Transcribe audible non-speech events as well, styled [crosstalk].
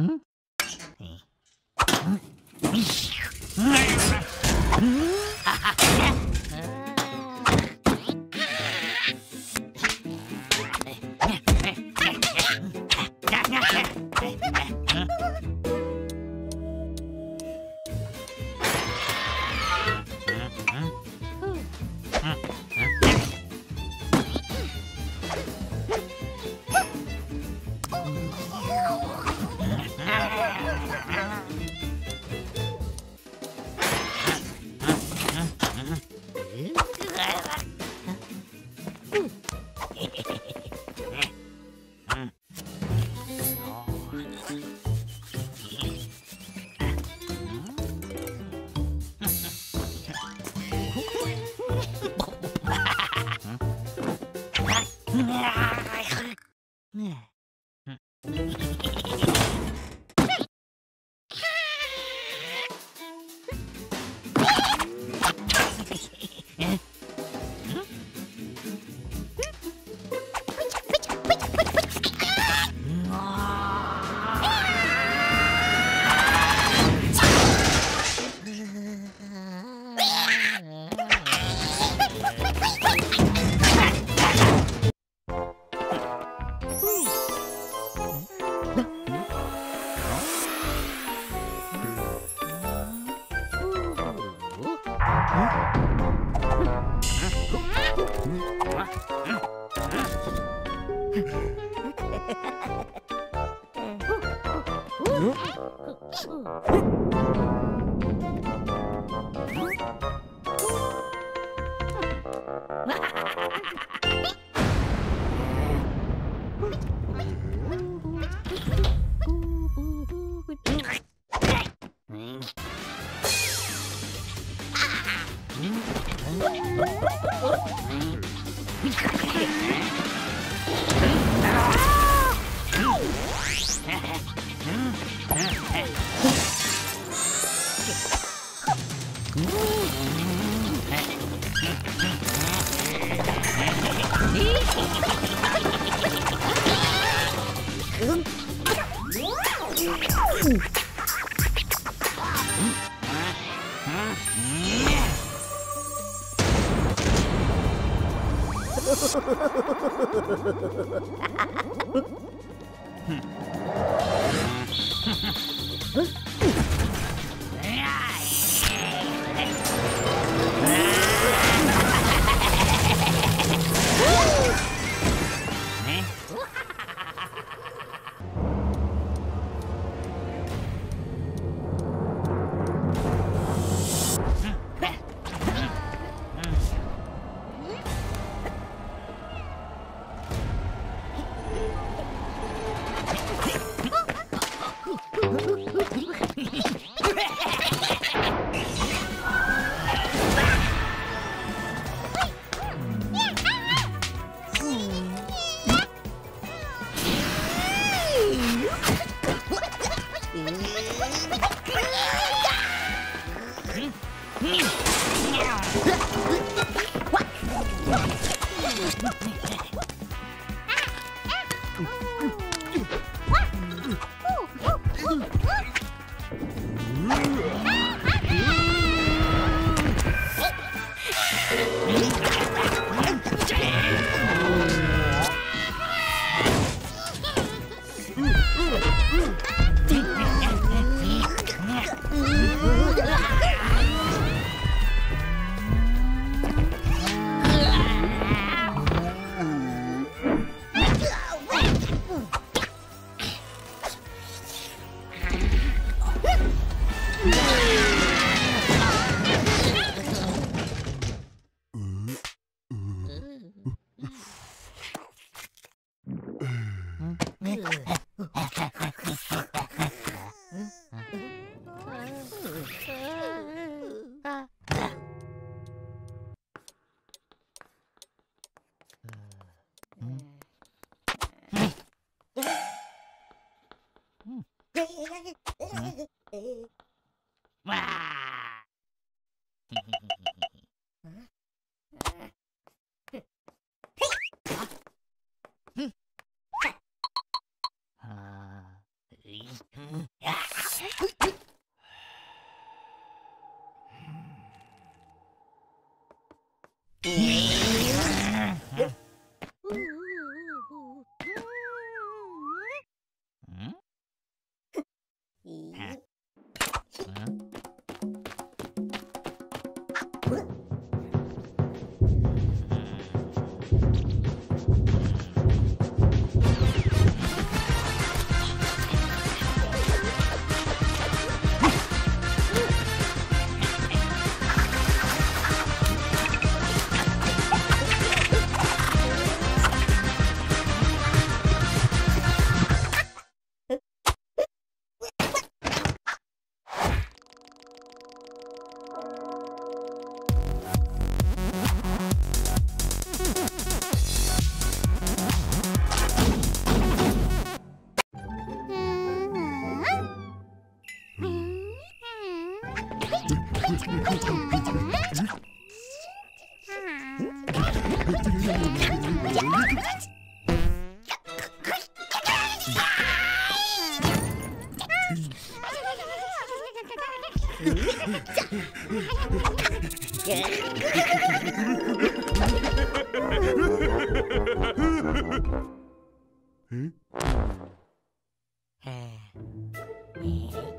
Hmm? [laughs] [laughs] え Ha ha ha ha! [laughs] Hmm. [laughs] What? Wow. Blah. [laughs] Hmm. Hmm.